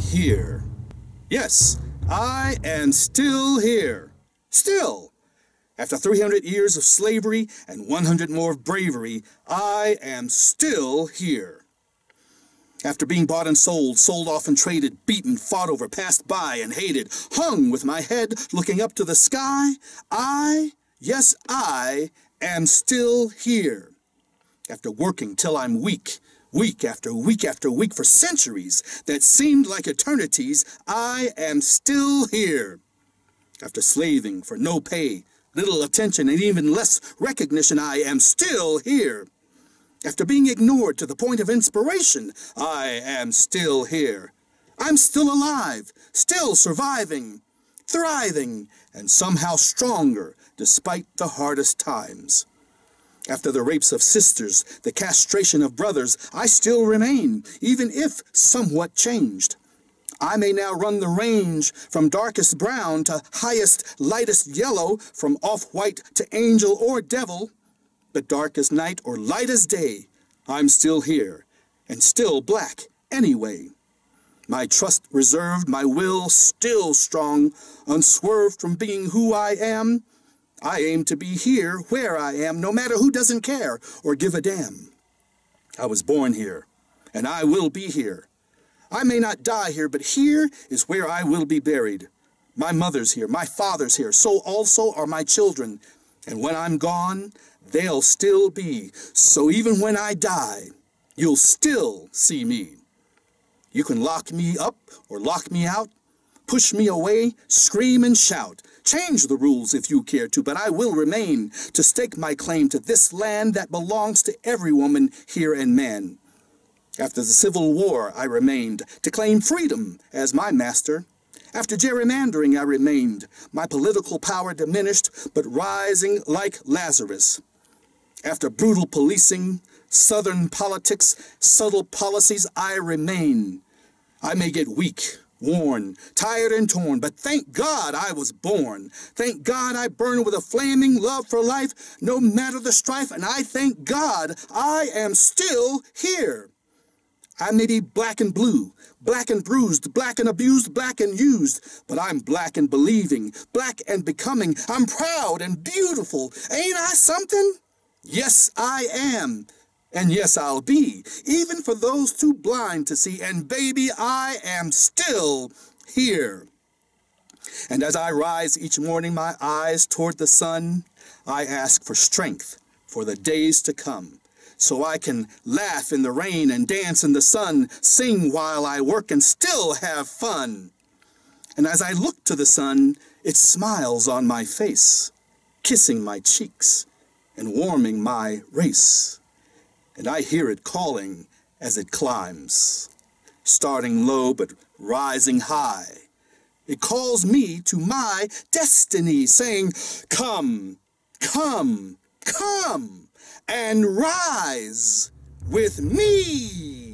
here. Yes, I am still here. Still. After 300 years of slavery and 100 more of bravery, I am still here. After being bought and sold, sold off and traded, beaten, fought over, passed by and hated, hung with my head looking up to the sky, I, yes, I, am still here. After working till I'm weak, week after week after week for centuries that seemed like eternities, I am still here. After slaving for no pay, little attention, and even less recognition, I am still here. After being ignored to the point of inspiration, I am still here. I'm still alive, still surviving, thriving, and somehow stronger despite the hardest times. After the rapes of sisters, the castration of brothers, I still remain, even if somewhat changed. I may now run the range from darkest brown to highest, lightest yellow, from off-white to angel or devil. But dark as night or light as day, I'm still here, and still black anyway. My trust reserved, my will still strong, unswerved from being who I am, I aim to be here where I am, no matter who doesn't care or give a damn. I was born here, and I will be here. I may not die here, but here is where I will be buried. My mother's here, my father's here, so also are my children. And when I'm gone, they'll still be. So even when I die, you'll still see me. You can lock me up or lock me out, push me away, scream and shout. Change the rules if you care to, but I will remain to stake my claim to this land that belongs to every woman here and man. After the Civil War, I remained to claim freedom as my master. After gerrymandering, I remained, my political power diminished, but rising like Lazarus. After brutal policing, southern politics, subtle policies, I remain. I may get weak, worn, tired and torn, but thank God I was born. Thank God I burn with a flaming love for life, no matter the strife, and I thank God I am still here. I may be black and blue, black and bruised, black and abused, black and used, but I'm black and believing, black and becoming. I'm proud and beautiful. Ain't I something? Yes, I am. And yes, I'll be, even for those too blind to see. And baby, I am still here. And as I rise each morning, my eyes toward the sun, I ask for strength for the days to come. So I can laugh in the rain and dance in the sun, sing while I work and still have fun. And as I look to the sun, it smiles on my face, kissing my cheeks and warming my race and I hear it calling as it climbs, starting low but rising high. It calls me to my destiny, saying, Come, come, come, and rise with me.